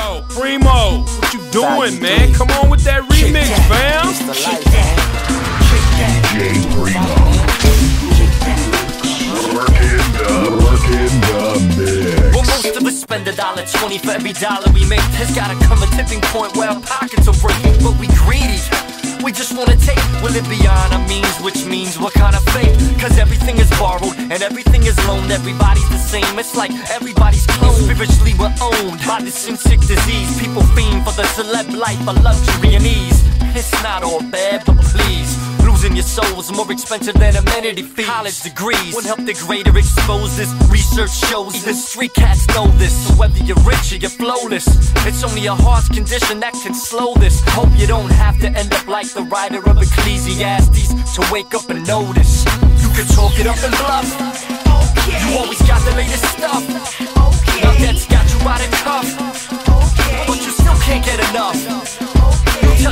Yo, Primo, what you doing, man? Come on with that remix, fam. It's the life, man. DJ Primo. Working the, working the mix. Well, most of us spend a dollar twenty for every dollar we make. There's gotta come a tipping point where our pockets are breaking, but we greedy. We just wanna take, will it beyond our means? Which Everybody's the same, it's like everybody's clone. Spiritually, we're owned by this sick disease. People fiend for the celeb life of luxury and ease. It's not all bad, but please. Losing your soul is more expensive than amenity fees. College degrees won't help the greater expose this. Research shows Even street cats know this. So whether you're rich or you're flawless, it's only a heart's condition that can slow this. Hope you don't have to end up like the writer of Ecclesiastes to wake up and notice. You can talk it up and bluff.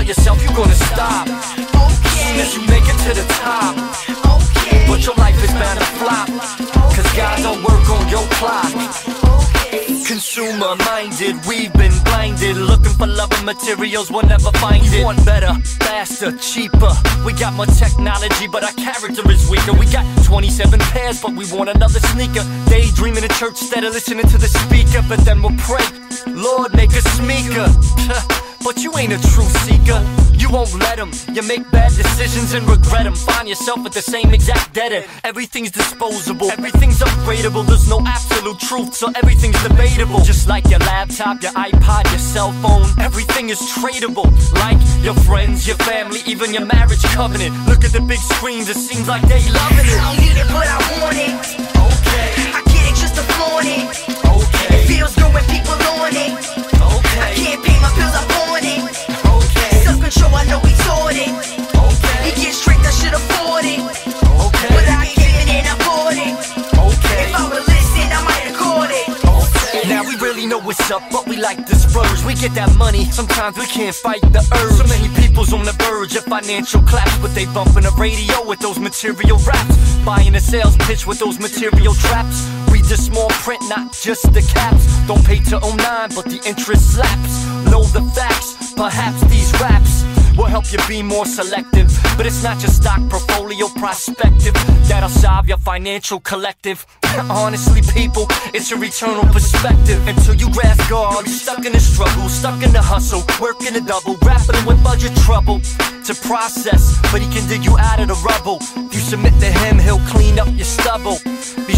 Yourself you're gonna stop. Soon as you make it to the top. But your life is bound to flop. Cause God don't work on your clock. Consumer minded, we've been blinded. Looking for love and materials, we'll never find it. Want better, faster, cheaper. We got more technology, but our character is weaker. We got 27 pairs, but we want another sneaker. Daydreaming in church instead of listening to the speaker. But then we'll pray, Lord, make us meeker. But you ain't a true seeker. You won't let 'em. You make bad decisions and regret 'em. Find yourself at the same exact dead end. Everything's disposable, everything's upgradable. There's no absolute truth, so everything's debatable. Just like your laptop, your iPod, your cell phone, everything is tradable. Like your friends, your family, even your marriage covenant. Look at the big screens, it seems like they loving it. I don't need it, but I want it. Okay, know what's up, but we like the splurge. We get that money, sometimes we can't fight the urge. So many people's on the verge of financial collapse, but they bumping the radio with those material raps. Buying a sales pitch with those material traps. Read the small print, not just the caps. Don't pay to 09, but the interest slaps. Know the facts, perhaps these raps help you be more selective. But it's not your stock portfolio prospective that'll solve your financial collective. Honestly, people, it's your eternal perspective. Until you grasp God, you're stuck in the struggle, stuck in the hustle, working a double, grappling with budget trouble to process. But He can dig you out of the rubble. If you submit to Him, He'll clean up your stubble. Be